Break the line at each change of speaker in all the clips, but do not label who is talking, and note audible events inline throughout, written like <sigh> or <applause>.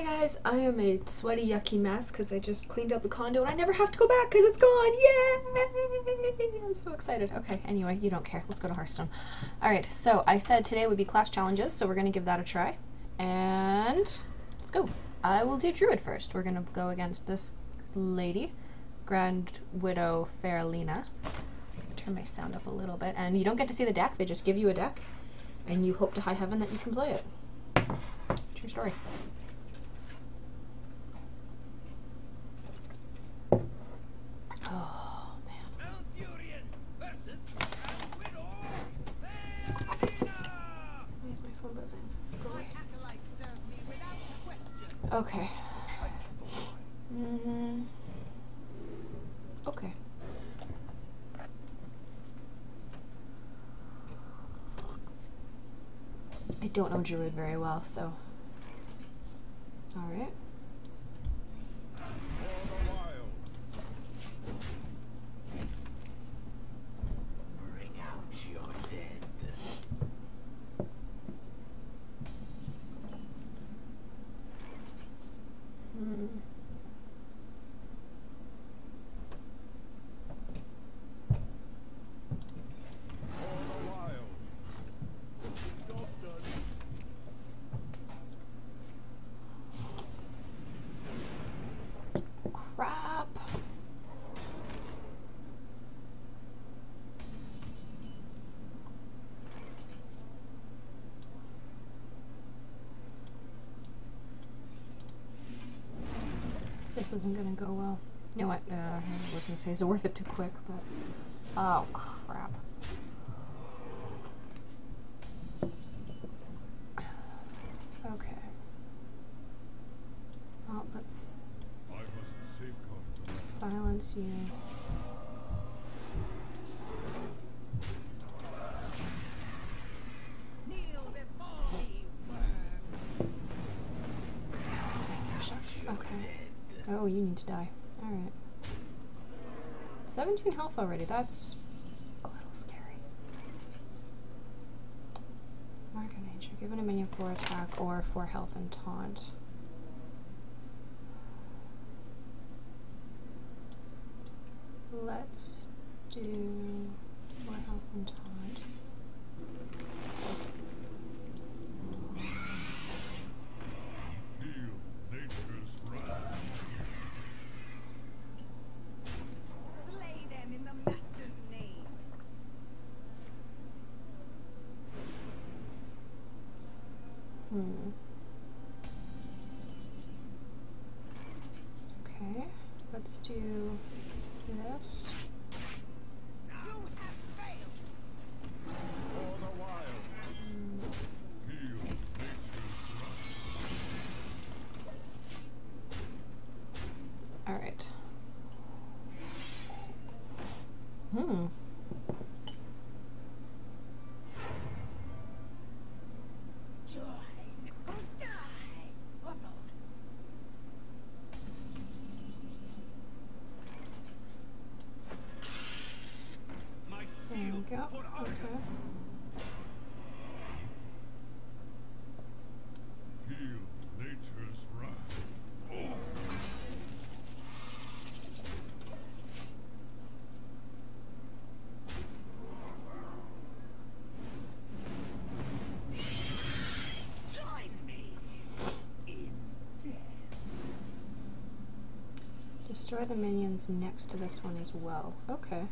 Hi guys, I am a sweaty, yucky mess because I just cleaned up the condo and I never have to go back because it's gone. Yay! I'm so excited. Okay, anyway, you don't care. Let's go to Hearthstone. Alright, so I said today would be class challenges, so we're going to give that a try. And let's go. I will do Druid first. We're going to go against this lady, Grand Widow Faerlina. Turn my sound up a little bit. And you don't get to see the deck, they just give you a deck, and you hope to high heaven that you can play it. True story. Okay. hmm Okay. I don't know Druid very well, so. Alright.
Bring out your dead.
Hmm. Crap. This isn't gonna go well. You know what? Uh, I was gonna say, is it worth it too quick? But oh crap. Okay. Well, let's silence you. Okay. Oh, you need to die. Alright. 17 health already. That's a little scary. Mark of nature. Given a minion 4 attack or 4 health and taunt. Let's do 4 health and taunt.
Slay them in the Master's name.
Hmm. Okay, let's do this.
You have failed.
All right. Hmm.
Join or die. Or both. My
Go. Okay. Destroy the minions next to this one as well. Okay.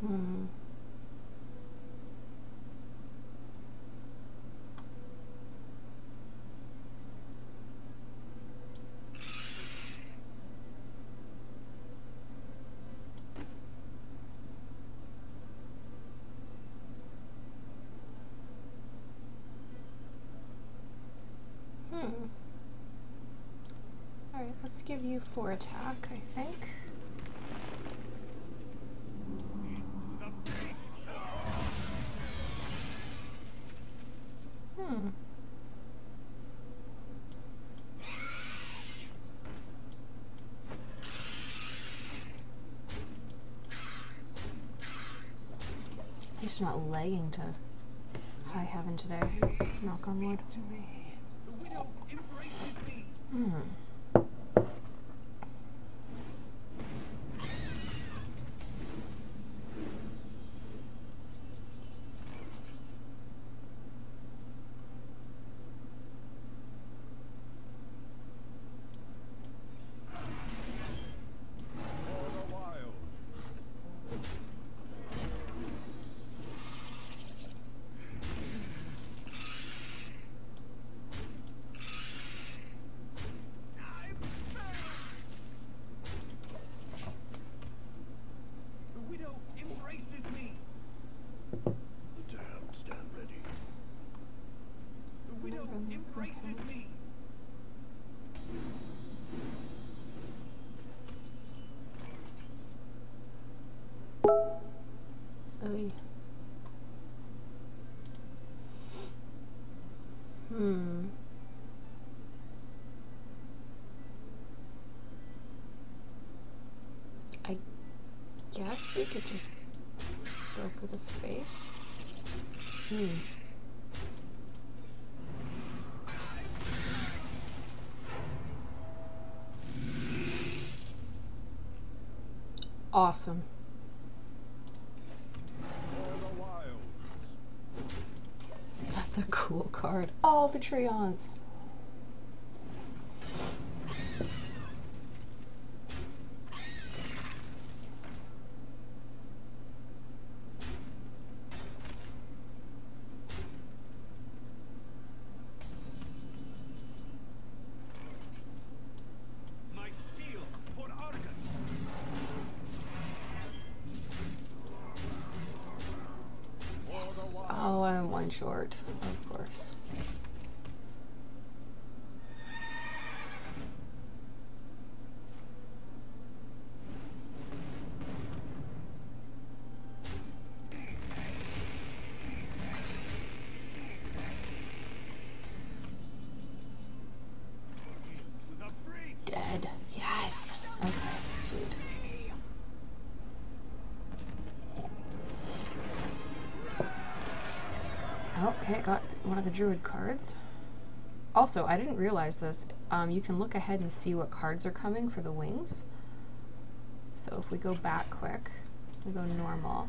Hmm. Hmm. Alright, let's give you four attack, I think. Hmm. Just not lagging to high heaven today. Knock on wood. Hmm.
For the wild.
I'm found. The widow embraces me.
The damned stand ready.
The widow embraces me.
Oy. Hmm. I guess we could just go for the face. Hmm. Awesome.
For the wild.
That's a cool card. All the Treants. One of
the
druid cards. Also, I didn't realize this. Um, you can look ahead and see what cards are coming for the wings. So if we go back quick, we go normal.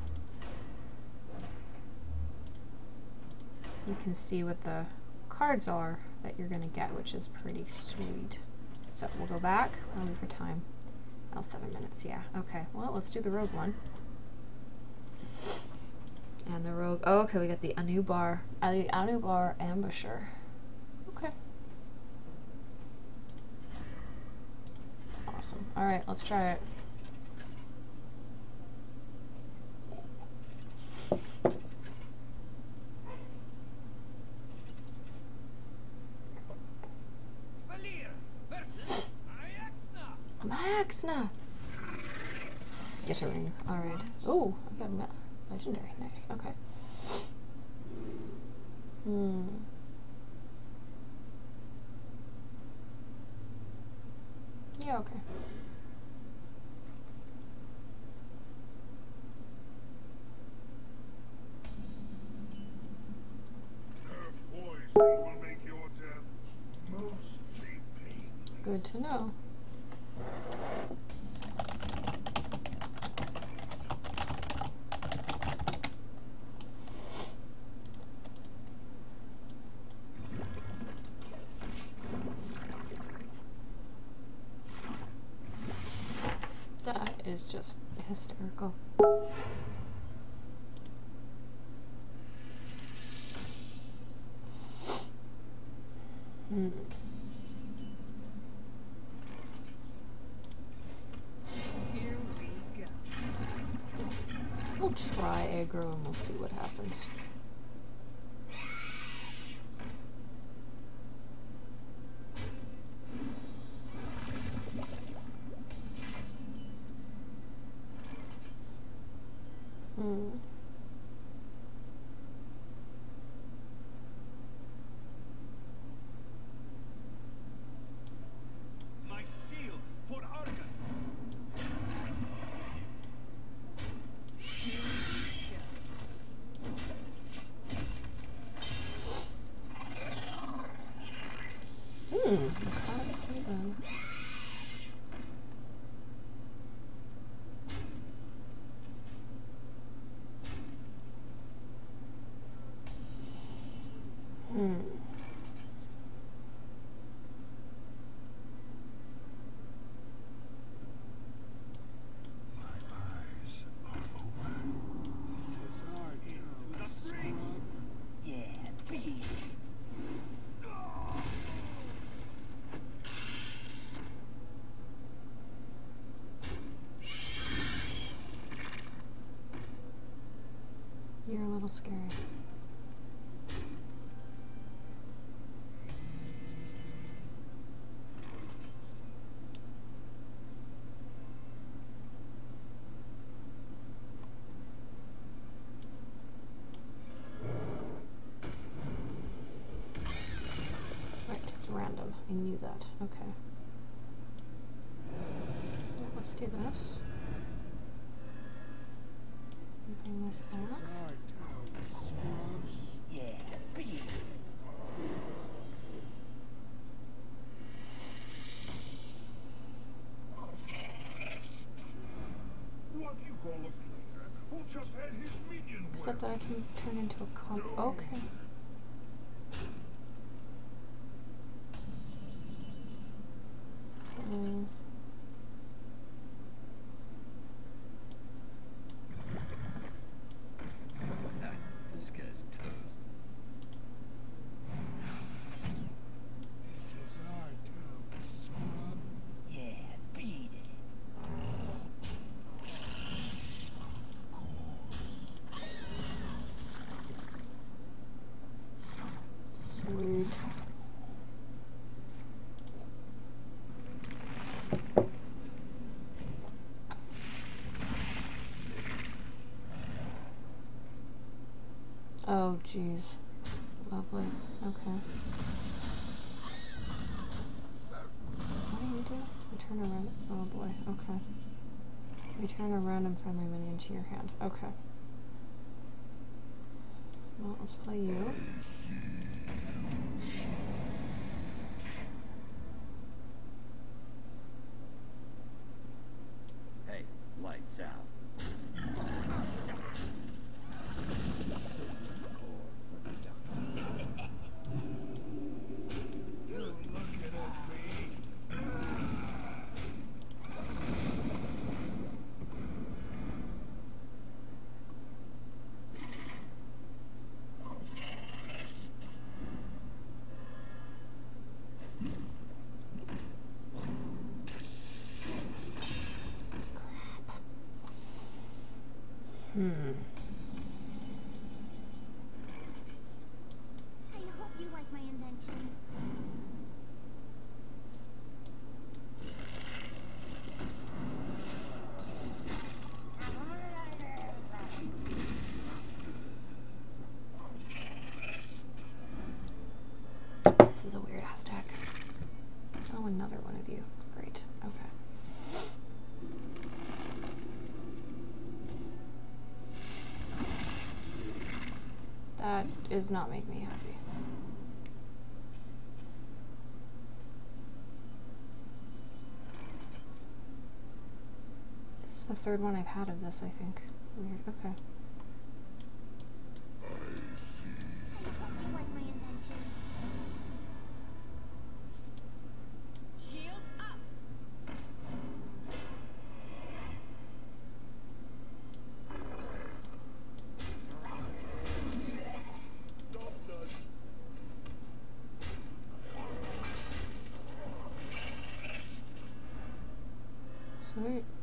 You can see what the cards are that you're gonna get, which is pretty sweet. So we'll go back. Leave for time. Oh, seven minutes. Yeah. Okay. Well, let's do the rogue one. And the rogue. Oh, okay. We got the Anub'ar. The Anub'ar ambusher. Okay. Awesome. All right. Let's try it. Maexxna. Skittering. All right. Oh, I got a legendary. Nice. Okay. Hmm. Yeah. Okay.
Her poison will make your death mostly painless.
Good to know. That is just hysterical. Hmm.
Here we go.
We'll try aggro and we'll see what happens. Hmm.
My seal for Argus.
Hmm. Narcotic poison. Hmm.
My eyes are open. This is our town. scrub.
Yeah, beat it.
You're a little scary. Right, it's random. I knew that. Okay. Yeah, let's do this. And Bring this
This
back.
is our town. Scrubs.
Yeah, beat it.
What do you call a player who just had his minion
Except that I can turn into a comp. Okay. Mm.
This guy's toast.
This is our town. Scrub.
Yeah, beat it.
Sweet. Oh. Lovely. Okay. What do you do? Return a random. Oh boy. Okay. Return a random friendly minion to your hand. Okay. Well, let's play you.
Hey, lights out.
You looking at me?
Hmm.
I hope you like my invention.
This is a weird ass deck. Oh, another one of you. Great. Okay. That does not make me happy. This is the third one I've had of this, I think. Weird. Okay.
I hope you like my invention.
Shields up.
Sweet.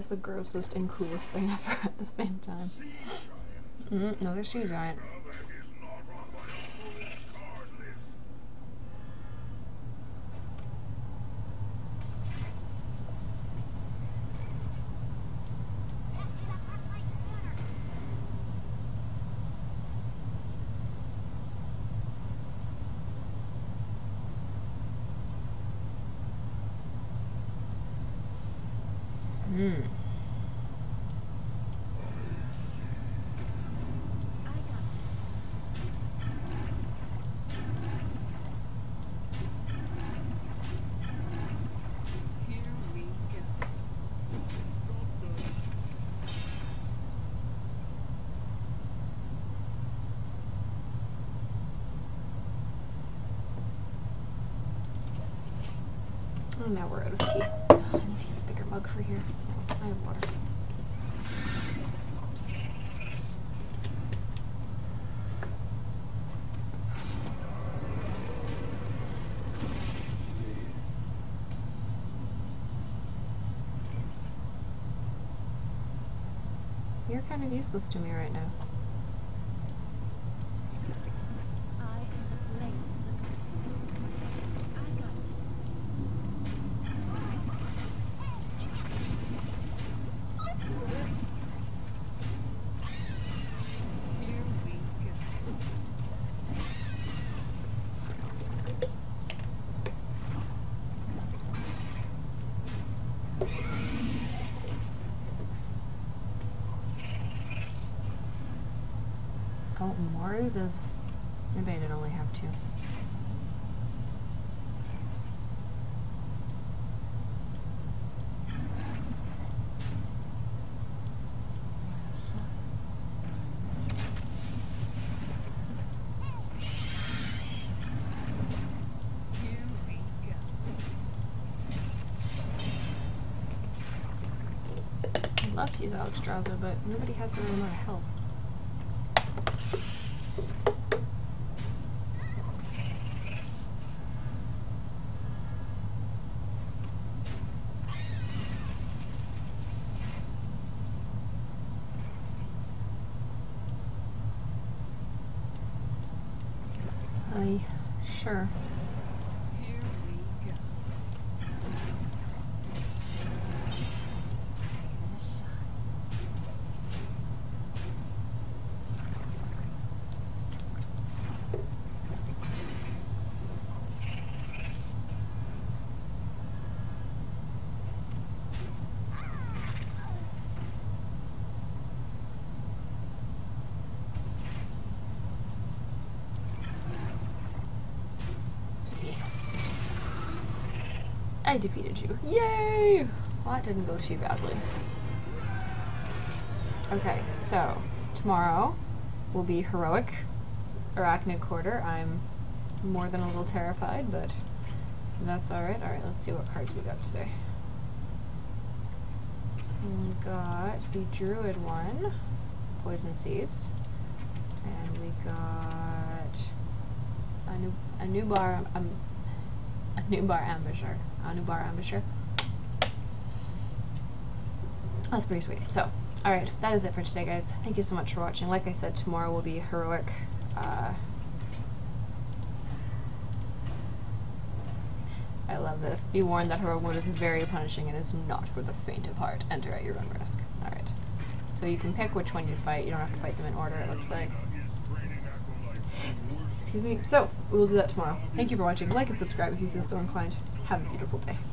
Is the grossest and coolest thing <laughs> ever at the same time. Mm, another sea giant. Oh, now we're out of tea. I need to get a bigger mug for here. Oh, I have water. You're kind of useless to me right now.
I am the blade of the gods. I got this.
Here we go.
More oozes. Maybe I did only have two. I'd love to use Alexstrasza, but nobody has the right amount of health. I sure.
Here we go.
Taking a shot.
Yes. I defeated you. Yay! Well, that didn't go too badly. Okay, so tomorrow will be heroic arachnid quarter. I'm more than a little terrified, but that's alright. Alright, let's see what cards we got today. We got the druid one, poison seeds, and we got a new Anub'ar um, Anub'ar ambusher Anub'ar ambusher that's pretty sweet so all right that is it for today guys thank you so much for watching like i said tomorrow will be heroic uh, I love this. Be warned that heroic mode is very punishing and is not for the faint of heart. Enter at your own risk. Alright. So you can pick which one you fight. You don't have to fight them in order, it looks like. Excuse me. So, we will do that tomorrow. Thank you for watching. Like and subscribe if you feel so inclined. Have a beautiful day.